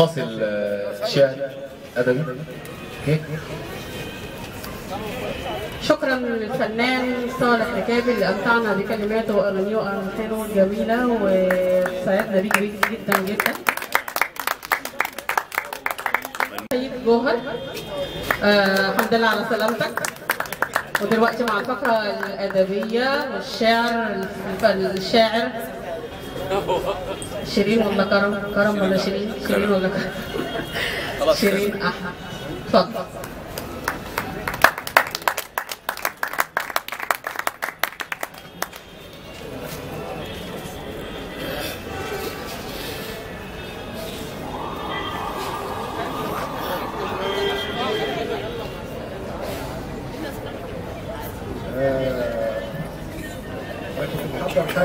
فاصل شعر ادبي هيك شكرا للفنان صالح ركابي اللي امتعنا بكلماته واغانيه والحانه الجميله وسعدنا بيه جدا جدا. سيد جوهر آه الحمد لله على سلامتك. ودلوقتي مع الفقرة الأدبية والشعر الشاعر. شيرين ولا كرم كرم ولا شيرين. شيرين ولا كرم. شيرين احمد اتفضل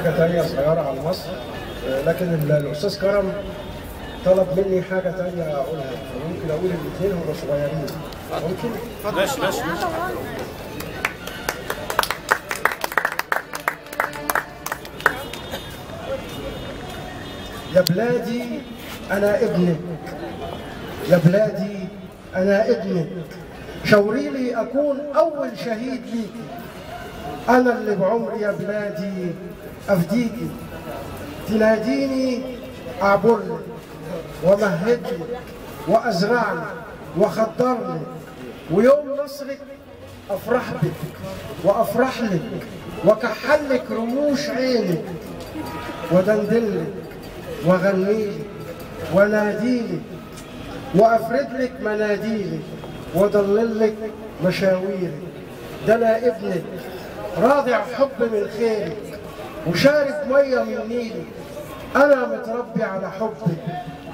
حاجة تانية صغيرة على مصر آه، لكن ال- الأستاذ كرم طلب مني حاجة تانية أقولها. فممكن أقول الاثنين هم صغيرين. ممكن؟ ماشي ماشي. ماشي يا بلادي أنا ابنك. يا بلادي أنا ابنك. شوري لي أكون أول شهيد ليكي. أنا اللي بعمري يا بلادي أفديكي تناديني أعبر ومهد وأزرع لك ويوم نصرك أفرح بك وأفرح لك وكحل لك رموش عينك ودندلك وغنيلك وناديلك وأفرد لك مناديلك واضلل لك مشاويرك ده أنا ابنك راضع حب من خيرك وشارب مية من نيلك أنا متربي على حبك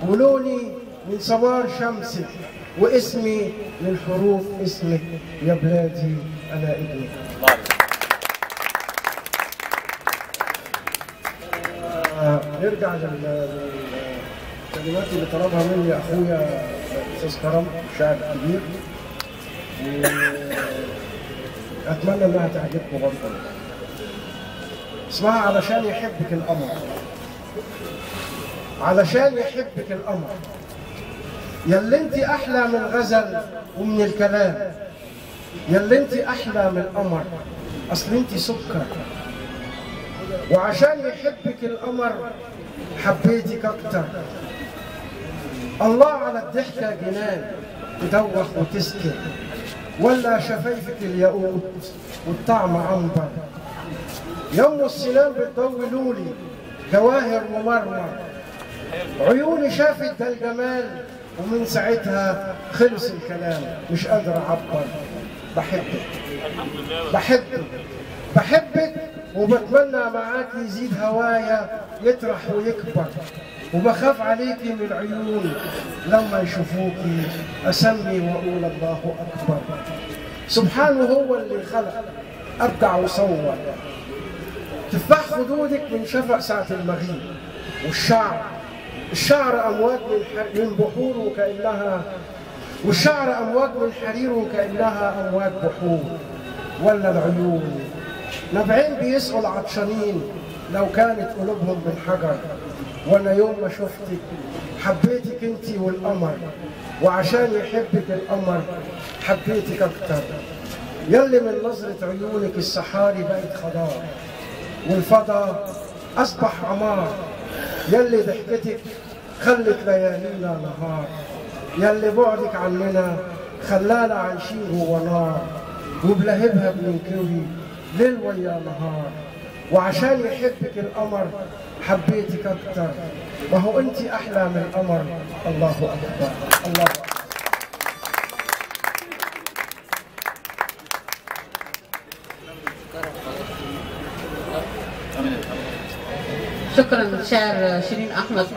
ولوني من سمار شمسك واسمي من حروف اسمك يا بلادي أنا ابنك آه، نرجع لل- للكلمات اللي طلبها مني أخويا الاستاذ كرم شاعر كبير أتمنى أنها تعجبكم برضه اسمها علشان يحبك القمر علشان يحبك القمر يا اللي أنت أحلى من الغزل ومن الكلام. يا اللي أنت أحلى من القمر أصل أنت سكر. وعشان يحبك القمر حبيتك أكتر. الله على الضحكة جنان. تدوخ وتسكر. ولا شفايفك الياقوت والطعم عنبر. يوم السنان بتضوي لولي جواهر ومرمر عيوني شافت ده الجمال ومن ساعتها خلص الكلام. مش قادر أعبر. بحبك. بحبك. بحبك وبتمنى معاك يزيد هوايا يطرح ويكبر. وبخاف عليكي من العيون لما يشوفوكي أسمي وأقول الله أكبر. سبحانه هو اللي خلق. أبدع وصور. تفاح خدودك من شفق ساعة المغيب. والشعر. الشعر أمواج من, بحور وكأنها والشعر أمواج من حرير وكأنها أمواج بحور. ولا العيون. نبعين بيسقوا العطشانين لو كانت قلوبهم من حجر وأنا يوم ما شفتك حبيتك انت والقمر وعشان يحبك القمر حبيتك أكتر. يلي من نظرة عيونك السحاري بقت خضار والفضا أصبح عمار يلي ضحكتك خلت ليالينا نهار. يلي بعدك عننا خلانا عايشين جوا نار. وبلهبها بننكوي ليل ويا نهار. وعشان يحبك القمر حبيتك أكتر. ما هو أنت أحلى من القمر الله أكبر. الله أكبر. شكرا شاعر شيرين أحمد.